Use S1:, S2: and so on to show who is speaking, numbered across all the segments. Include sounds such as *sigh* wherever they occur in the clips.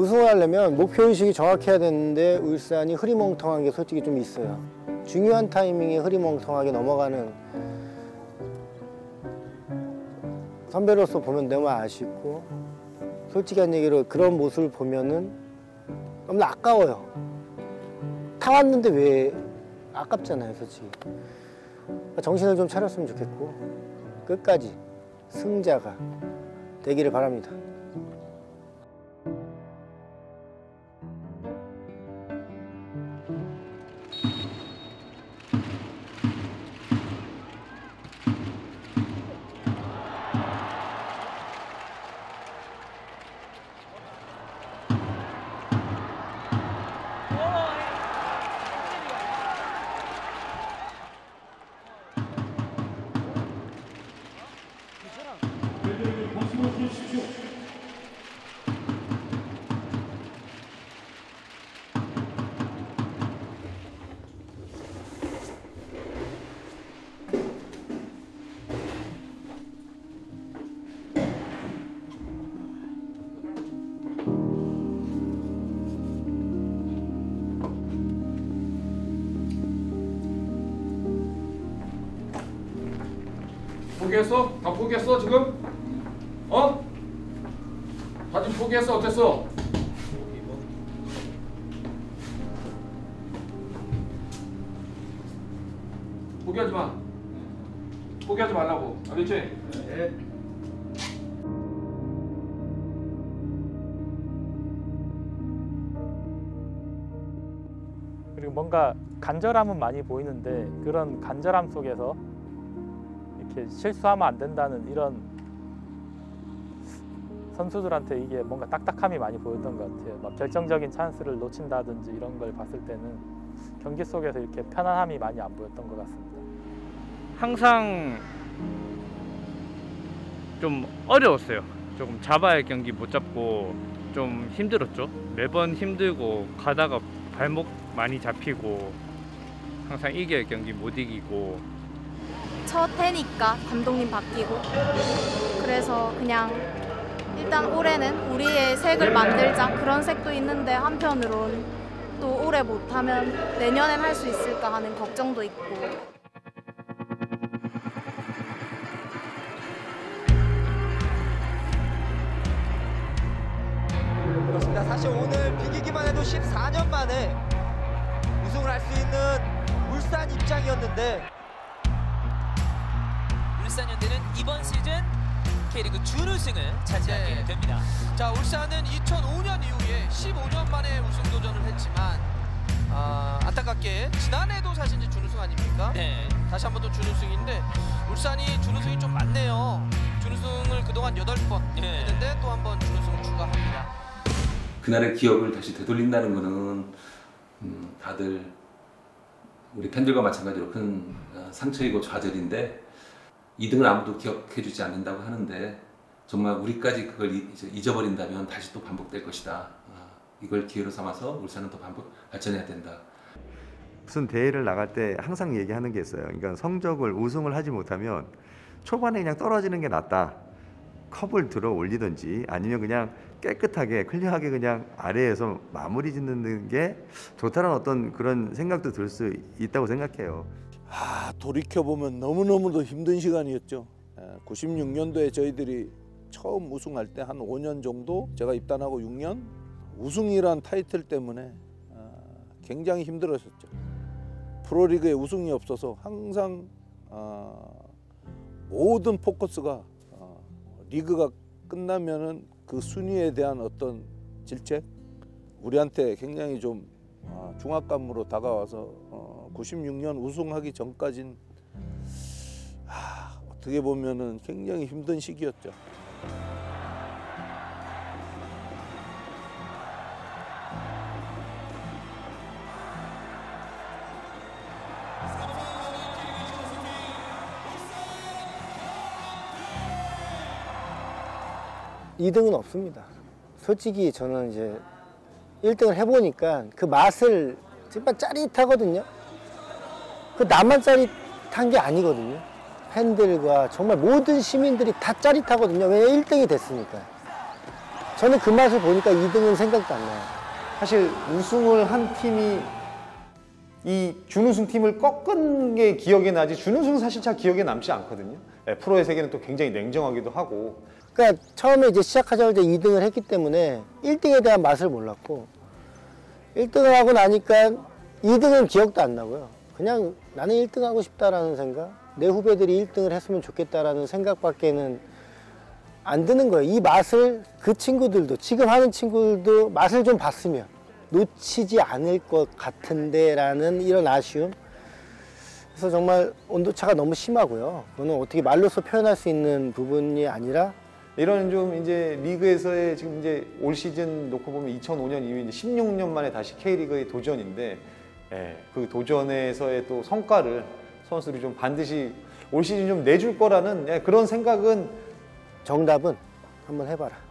S1: 우승하려면 목표의식이 정확해야 되는데 울산이 흐리멍텅한 게 솔직히 좀 있어요. 중요한 타이밍에 흐리멍텅하게 넘어가는 선배로서 보면 너무 아쉽고 솔직한 얘기로 그런 모습을 보면은 너무 아까워요. 타왔는데 왜 아깝잖아요, 솔직히. 정신을 좀 차렸으면 좋겠고 끝까지 승자가 되기를 바랍니다.
S2: 포기했어? 다 포기했어 지금? 어? 다 지금 포기했어 어땠어? 포기하지 마. 포기하지 말라고. 알겠지? 네.
S3: 그리고 뭔가 간절함은 많이 보이는데 그런 간절함 속에서 이렇게 실수하면 안 된다는 이런 선수들한테 이게 뭔가 딱딱함이 많이 보였던 것 같아요. 막 결정적인 찬스를 놓친다든지 이런 걸 봤을 때는 경기 속에서 이렇게 편안함이 많이 안 보였던 것 같습니다.
S4: 항상 좀 어려웠어요. 조금 잡아야 할 경기 못 잡고 좀 힘들었죠. 매번 힘들고 가다가 발목 많이 잡히고 항상 이겨야 할 경기 못 이기고
S5: 첫 해니까 감독님 바뀌고. 그래서 그냥 일단 올해는 우리의 색을 만들자. 그런 색도 있는데 한편으론 또 올해 못하면 내년엔 할 수 있을까 하는 걱정도 있고.
S6: 그렇습니다. 사실 오늘 비기기만 해도 14년 만에 우승을 할 수 있는 울산 입장이었는데
S7: 울산현대는 이번 시즌 K리그 준우승을 차지하게
S8: 네.
S7: 됩니다.
S8: 자 울산은 2005년 이후에 15년 만에 우승 도전을 했지만 아, 안타깝게 지난해도 사실 이제 준우승 아닙니까?
S7: 네.
S8: 다시 한번더 준우승인데 울산이 준우승이 좀 많네요. 준우승을 그동안 8번
S7: 네.
S8: 했는데 또 한 번 준우승을 추가합니다.
S9: 그날의 기억을 다시 되돌린다는 거는 음, 다들 우리 팬들과 마찬가지로 큰 어, 상처이고 좌절인데 2등을 아무도 기억해주지 않는다고 하는데 정말 우리까지 그걸 잊어버린다면 다시 또 반복될 것이다. 아, 이걸 기회로 삼아서 울산은 더 반복 발전해야 된다.
S10: 무슨 대회를 나갈 때 항상 얘기하는 게 있어요. 그러니까 성적을 우승을 하지 못하면 초반에 그냥 떨어지는 게 낫다. 컵을 들어 올리든지 아니면 그냥 깨끗하게 클리어하게 그냥 아래에서 마무리 짓는 게 좋다는 어떤 그런 생각도 들 수 있다고 생각해요.
S11: 아, 돌이켜보면 너무너무도 힘든 시간이었죠. 96년도에 저희들이 처음 우승할 때 한 5년 정도 제가 입단하고 6년 우승이란 타이틀 때문에 아, 굉장히 힘들었었죠. 프로리그에 우승이 없어서 항상 아, 모든 포커스가 아, 리그가 끝나면은 그 순위에 대한 어떤 질책 우리한테 굉장히 좀 아, 중압감으로 다가와서 어, 96년 우승하기 전까진 아, 어떻게 보면은 굉장히 힘든 시기였죠.
S1: 이등은 없습니다. 솔직히 저는 이제 1등을 해보니까 그 맛을 정말 짜릿하거든요. 그 나만 짜릿한 게 아니거든요. 팬들과 정말 모든 시민들이 다 짜릿하거든요. 왜냐 1등이 됐으니까. 저는 그 맛을 보니까 2등은 생각도 안 나요.
S12: 사실 우승을 한 팀이 이 준우승 팀을 꺾은 게 기억에 나지 준우승은 사실 잘 기억에 남지 않거든요. 예, 프로의 세계는 또 굉장히 냉정하기도 하고
S1: 그러니까 처음에 이제 시작하자마자 2등을 했기 때문에 1등에 대한 맛을 몰랐고 1등을 하고 나니까 2등은 기억도 안 나고요. 그냥 나는 1등 하고 싶다라는 생각, 내 후배들이 1등을 했으면 좋겠다라는 생각밖에는 안 드는 거예요. 이 맛을 그 친구들도 지금 하는 친구들도 맛을 좀 봤으면 놓치지 않을 것 같은데라는 이런 아쉬움. 그래서 정말 온도차가 너무 심하고요. 그거는 어떻게 말로서 표현할 수 있는 부분이 아니라
S12: 이런 좀 이제 리그에서의 지금 이제 올 시즌 놓고 보면 2005년 이후 이제 16년 만에 다시 K리그의 도전인데 예, 그 도전에서의 또 성과를 선수들이 좀 반드시 올 시즌 좀 내줄 거라는 예, 그런 생각은
S1: 정답은 한번 해봐라.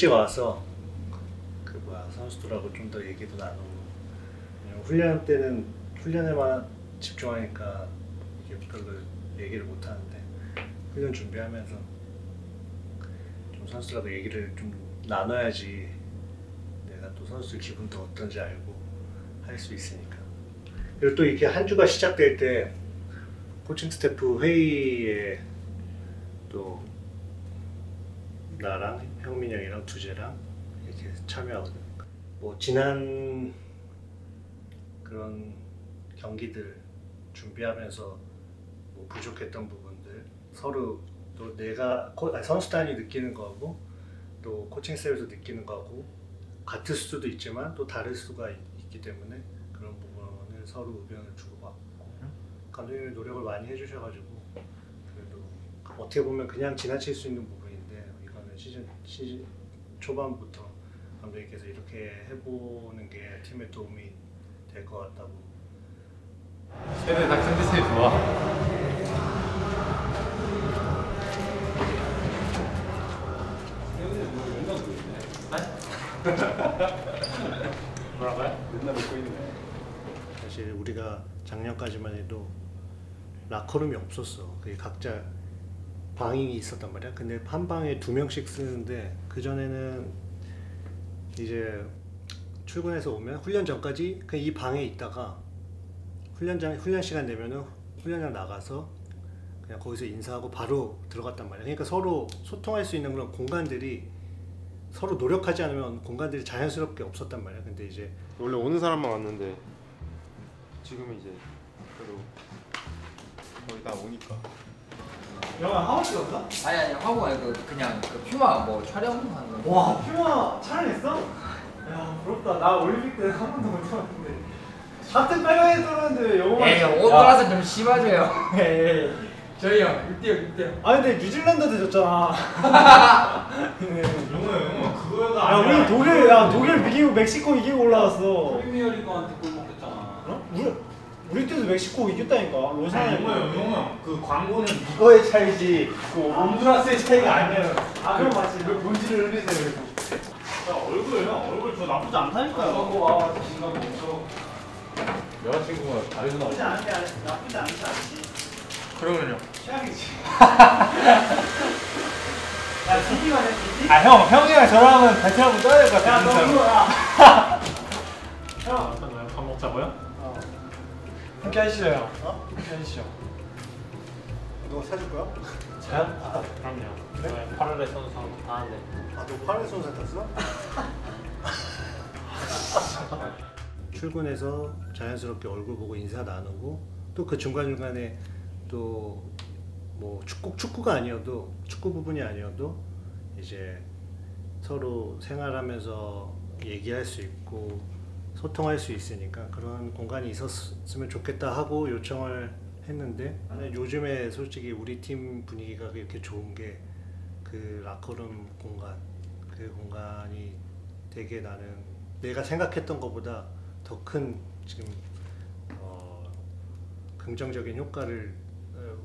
S13: 일찍 와서 그 뭐야 선수들하고 좀 더 얘기도 나누고. 훈련 때는 훈련에만 집중하니까 이게 별로 얘기를 못 하는데 훈련 준비하면서 좀 선수들하고 얘기를 좀 나눠야지 내가 또 선수들 기분도 어떤지 알고 할 수 있으니까. 그리고 또 이렇게 한 주가 시작될 때 코칭 스태프 회의에 또 나랑 형민 형이랑 두재랑 이렇게 참여하거든. 뭐 지난 그런 경기들 준비하면서 뭐 부족했던 부분들 서로 또 내가 선수단이 느끼는 거하고 또 코칭 스텝에서 느끼는 거하고 같을 수도 있지만 또 다를 수가 있, 기 때문에 그런 부분을 서로 의견을 주고받고 감독님이 노력을 많이 해주셔가지고 그래도 어떻게 보면 그냥 지나칠 수 있는 이거는 시즌 시즌 초반부터 감독님께서 이렇게 해보는 게 팀에 도움이 될 것 같다고.
S4: 쟤네 다 컨디션이 좋아.
S13: 뭐라고요? 맨날 먹고 있네. 사실 우리가 작년까지만 해도 라커룸이 없었어. 그게 각자 방이 있었단 말이야. 근데 한 방에 두 명씩 쓰는데 그 전에는 이제 출근해서 오면 훈련 전까지 그냥 이 방에 있다가 훈련장 훈련 시간 되면은 훈련장 나가서 그냥 거기서 인사하고 바로 들어갔단 말이야. 그러니까 서로 소통할 수 있는 그런 공간들이 서로 노력하지 않으면 공간들이 자연스럽게 없었단 말이야. 근데 이제
S14: 원래 오는 사람만 왔는데 지금은 이제 그래도 거의 다 오니까
S15: 영화 하우 찍었어?
S6: 아니 아니 하고 아니고 그냥 그 퓨마 뭐 촬영하는 거.
S15: 와 퓨마 촬영했어? 야 부럽다. 나 올림픽 때 한 번도 못 찍었는데. 같은 빨간에 떨었는데 영화
S6: 에이 옷 따라서 좀 심하죠요.
S15: 에이 *laughs*
S6: 저희 형 6대 6 6대6
S15: 아 근데 뉴질랜드한테 졌잖아.
S14: 영호 영호 그거가
S15: 야 우리 독일 야 독일 이기고 멕시코 이기고 올라왔어.
S14: 프리미어리그한테 골
S15: 우리 때도 멕시코 이겼다니까. 로사에
S14: 영호 형 영호 형 그 광고는 이거의 차이지. 그 온두라스의 차이가 아니에요.
S15: 아 그럼 맞지.
S14: 그 본질을 흘리세요 야 얼굴 형 얼굴 저 나쁘지 않다니까요. 광고 와 진감 없어 여자친구가 다리도
S15: 나쁘지 않은데 아니- 나쁘지 않지 않지?
S6: 그러면요.
S15: 최악이지. *laughs* 야 DP만 해 DP?
S14: 아형 형이랑 저랑은 배틀 한번 떠야 될 것 같아
S15: 야너
S14: 진짜로.
S15: 이거 야. *laughs*
S3: 형, 밥 먹자고요?
S15: 함께 하시죠 형 어? 함께 하시죠 너 사줄 거야?
S3: 저요? 아, 그럼요. 네, 8월에 선수 타는데.
S15: 아너 파란 손사 탔어?
S13: 출근해서 자연스럽게 얼굴 보고 인사 나누고 또 그 중간 중간에 또뭐 축구 축구가 아니어도 축구 부분이 아니어도 이제 서로 생활하면서 얘기할 수 있고 소통할 수 있으니까 그런 공간이 있었으면 좋겠다 하고 요청을 했는데 나는 요즘에 솔직히 우리 팀 분위기가 그렇게 좋은 게 그 라커룸 공간 그 공간이 되게 나는 내가 생각했던 것보다 더 큰 지금 어, 긍정적인 효과를 어,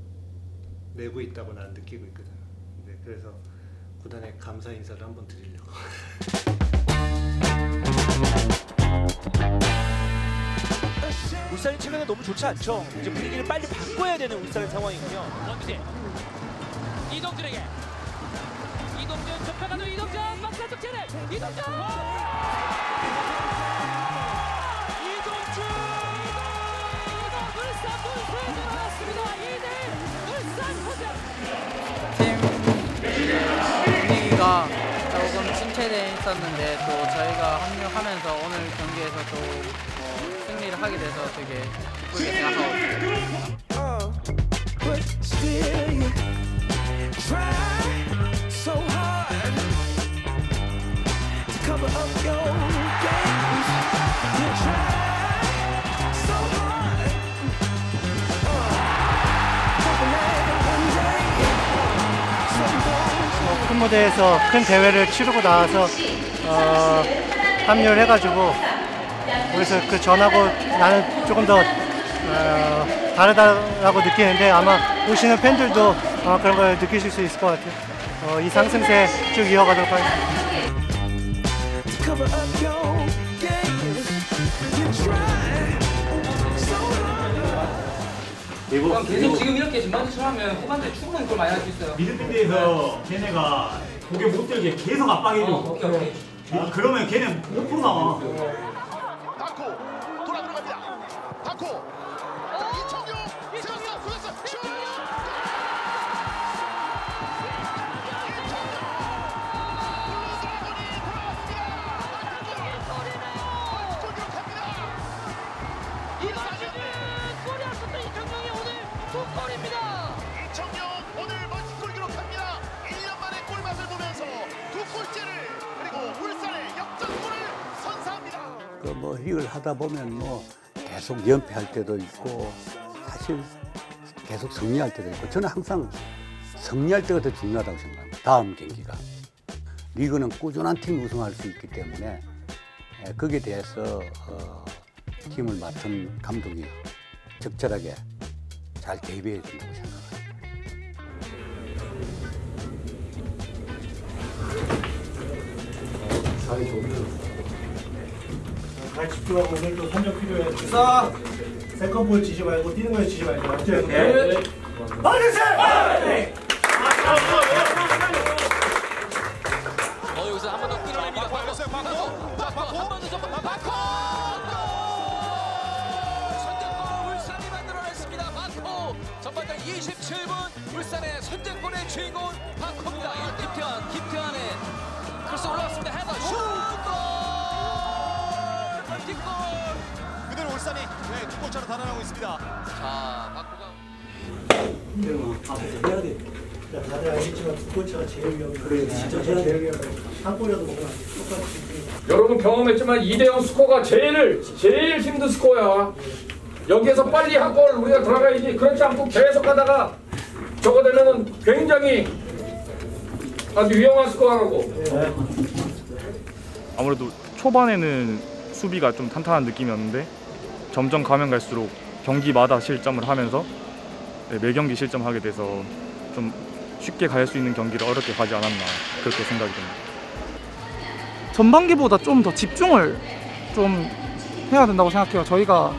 S13: 내고 있다고 나는 느끼고 있거든.
S16: 그래서 구단에 감사 인사를 한번 드리려고. *laughs*
S7: 울산이 최근에 너무 좋지 않죠. 이제 분위기를 빨리 바꿔야 되는 울산의 상황이군요.
S8: 원주재 이동준에게. 이동준 좁혀가는 이동준! 안쪽 채를! 이동준! 이동준! 이동 울산 분
S17: 침체돼 있었는데 또 저희가 합류하면서 오늘 경기에서 또 어, 승리를 하게 돼서 되게 기쁘게 생각하고 있습니다.
S13: 큰 무대에서 큰 대회를 치르고 나와서 어, 합류를 해가지고 그래서 그 전하고 나는 조금 더 어, 다르다라고 느끼는데 아마 오시는 팬들도 어, 그런 걸 느끼실 수 있을 것 같아요. 어, 이 상승세 쭉 이어가도록 하겠습니다.
S8: 그럼 계속 지금 이렇게 진반지처럼 하면 후반대 충분히 골 많이 할 수 있어요
S14: 미드필드에서 걔네가 고개 못 들게 계속 압박해줘.
S8: 어, 오케이, 오케이.
S14: 아, 그러면 걔네 못 풀어 나와.
S18: 리그를 하다 보면 뭐 계속 연패할 때도 있고 사실 계속 승리할 때도 있고 저는 항상 승리할 때가 더 중요하다고 생각합니다. 다음 경기가 리그는 꾸준한 팀 우승할 수 있기 때문에 예, 거기에 대해서 어, 팀을 맡은 감독이 적절하게 잘 대비해야 된다고 생각합니다.
S13: 사이 좋은 잘 집중하고 오늘도 선정 필요해.
S14: 싸.
S13: second ball 지지 말고 뛰는 거에 지지 말고 맞죠?
S14: 네.
S13: 반드시!
S8: 어 여기서 한 번더 끌어냅니다. 바코 바코 한번더 접근 바코 선제골 울산이 만들어냈습니다. 바코 전반전 27분 울산의 선제골의 주인공은 바코입니다. 1대 김태환의 크로스 올라왔습니다. 헤더 슛 골 뒷골
S19: 그대로 울산이 네, 두 골차로 달아나고 있습니다.
S8: 자 바코가
S13: 앞에서 해야 돼. 다들 알겠지만 두 골차가 제일 위험해. 그래, 진짜 제일 위험해. 한 골이라도 먹으면. 똑같이.
S15: 여러분 경험했지만 2대0 스코어가 제일 제일 힘든 스코어야. 여기에서 빨리 한 골 우리가 들어가야지. 그렇지 않고 계속 하다가 저거 되면은 굉장히 아주 위험한 스코어라고.
S2: 아무래도 초반에는 수비가 좀 탄탄한 느낌이었는데 점점 가면 갈수록 경기마다 실점을 하면서 네, 매 경기 실점하게 돼서 좀 쉽게 갈 수 있는 경기를 어렵게 가지 않았나 그렇게 생각이 듭니다.
S20: 전반기보다 좀 더 집중을 좀 해야 된다고 생각해요. 저희가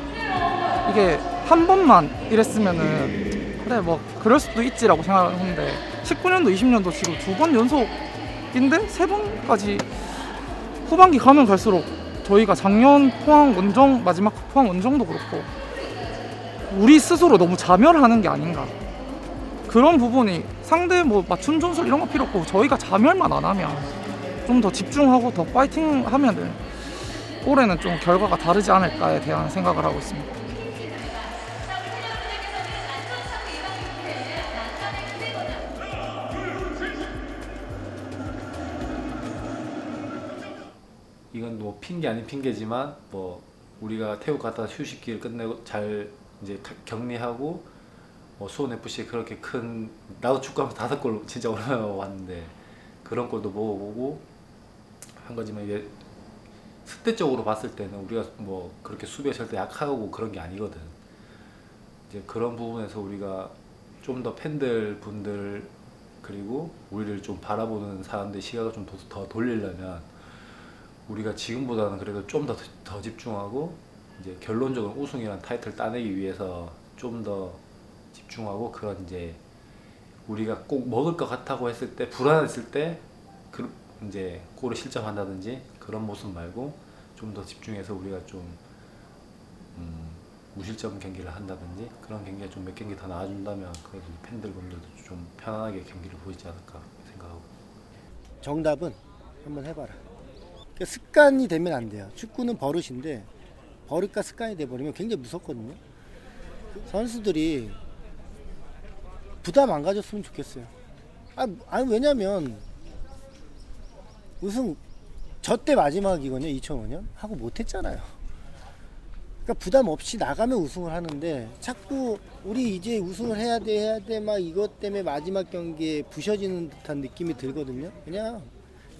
S20: 이게 한 번만 이랬으면은 그래 뭐 그럴 수도 있지라고 생각하는데 19년도 20년도 지금 두 번 연속인데 세 번까지 후반기 가면 갈수록 저희가 작년 포항 원정 마지막 포항 원정도 그렇고 우리 스스로 너무 자멸하는 게 아닌가 그런 부분이 상대 뭐 맞춤 전술 이런 거 필요 없고 저희가 자멸만 안 하면 좀 더 집중하고 더 파이팅 하면은 올해는 좀 결과가 다르지 않을까에 대한 생각을 하고 있습니다.
S21: 뭐 핑계 아닌 핑계지만 뭐 우리가 태국 갔다 휴식기를 끝내고 잘 이제 가- 격리하고 뭐 수원 FC 그렇게 큰 나도 축구하면서 다섯 골 진짜 오랜만에 왔는데 그런 골도 먹어보고 한 거지만 이제 스태적으로 봤을 때는 우리가 뭐 그렇게 수비에 절대 약하고 그런 게 아니거든. 이제 그런 부분에서 우리가 좀 더 팬들 분들 그리고 우리를 좀 바라보는 사람들 시각을 좀 더 돌리려면 우리가 지금보다는 그래도 좀 더 더 집중하고 이제 결론적으로 우승이라는 타이틀 따내기 위해서 좀 더 집중하고 그런 이제 우리가 꼭 먹을 것 같다고 했을 때 불안했을 때 그 이제 골을 실점한다든지 그런 모습 말고 좀 더 집중해서 우리가 좀 음, 무실점 경기를 한다든지 그런 경기가 좀 몇 경기 더 나아준다면 그래도 팬들분들도 좀 편안하게 경기를 보이지 않을까 생각하고
S1: 정답은 한번 해봐라. 그러니까 습관이 되면 안 돼요. 축구는 버릇인데 버릇과 습관이 돼버리면 굉장히 무섭거든요. 선수들이 부담 안 가졌으면 좋겠어요. 아, 아니 왜냐면 우승 저 때 마지막이거든요. 2005년 하고 못했잖아요. 그러니까 부담 없이 나가면 우승을 하는데 자꾸 우리 이제 우승을 해야 돼 해야 돼 막 이것 때문에 마지막 경기에 부셔지는 듯한 느낌이 들거든요. 그냥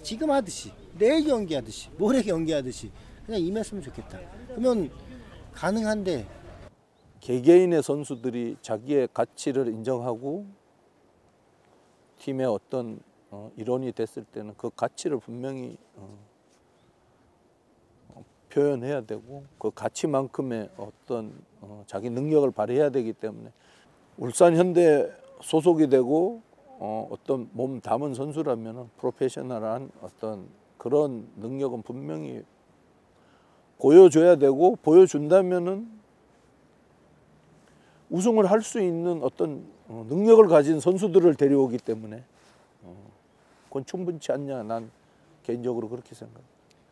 S1: 지금 하듯이 내일 경기하듯이 모레 경기하듯이 그냥 임했으면 좋겠다. 그러면 가능한데
S11: 개개인의 선수들이 자기의 가치를 인정하고 팀의 어떤 어, 일원이 됐을 때는 그 가치를 분명히 어, 어, 표현해야 되고 그 가치만큼의 어떤 어, 자기 능력을 발휘해야 되기 때문에 울산 현대 소속이 되고 어, 어떤 몸 담은 선수라면 프로페셔널한 어떤 그런 능력은 분명히 보여줘야 되고 보여준다면은 우승을 할 수 있는 어떤 어, 능력을 가진 선수들을 데려오기 때문에 어, 그건 충분치 않냐 난 개인적으로 그렇게 생각해.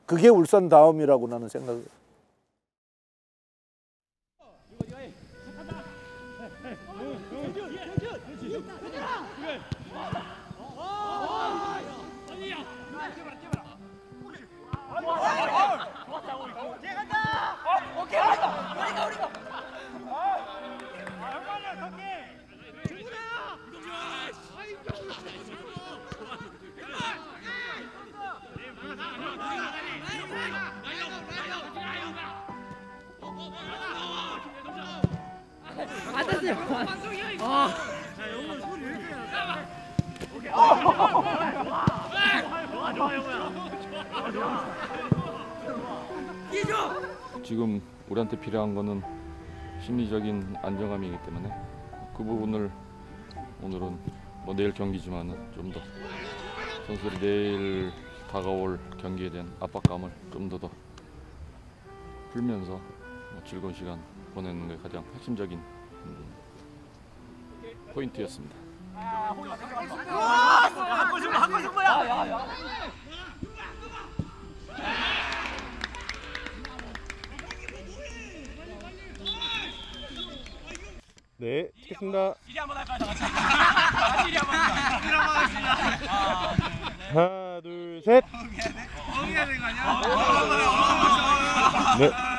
S11: 그게 울산 다음이라고 나는 생각해.
S22: 지금 우리한테 필요한 거는 심리적인 안정감이기 때문에 그 부분을 오늘은 뭐 내일 경기지만은 좀더 선수들이 내일 다가올 경기에 대한 압박감을 좀 더 더 풀면서 뭐 즐거운 시간 보내는 게 가장 핵심적인 음, 포인트였습니다.
S12: 네, 찍겠습니다.
S7: 시리 한번 할까요? 다 같이. *laughs* 시리 한번 할까요? 시리 한번 하겠습니다.
S12: 하나, 둘, 셋.
S7: 어, 해야 되는 거 아니야?
S12: 네.